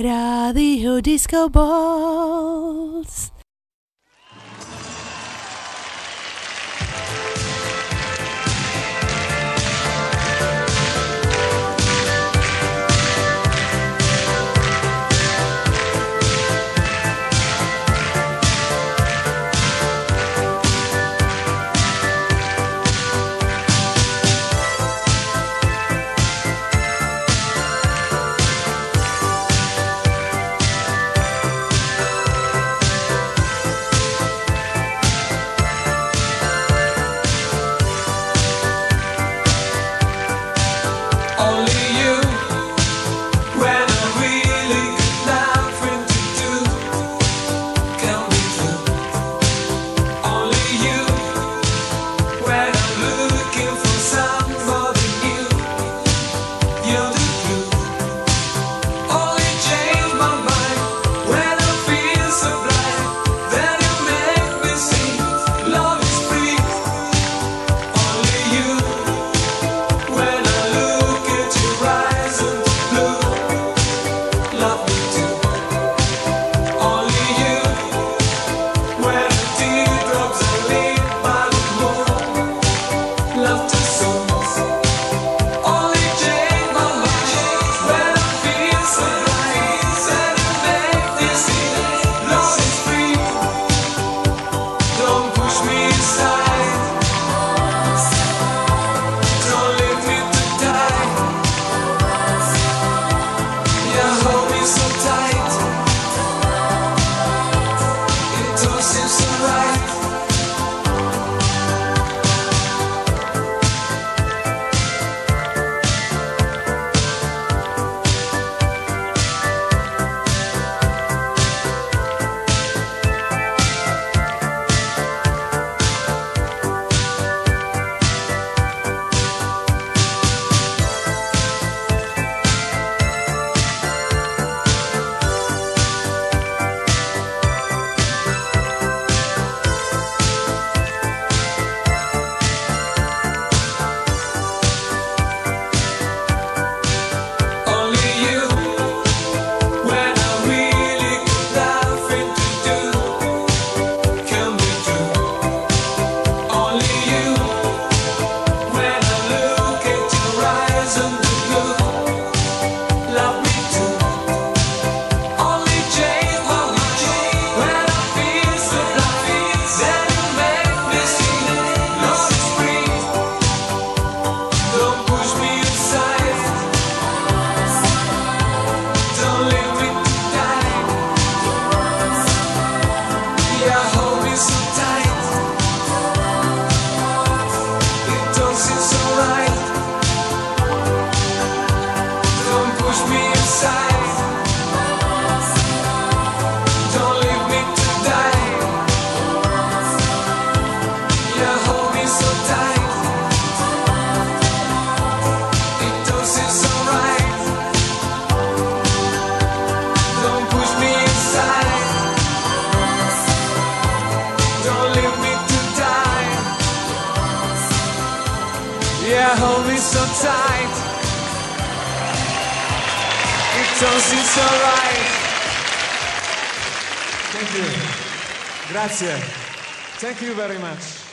Radio Disco Balls. you hold me so tight. It don't seem so right. Thank you. Grazie. Thank you very much.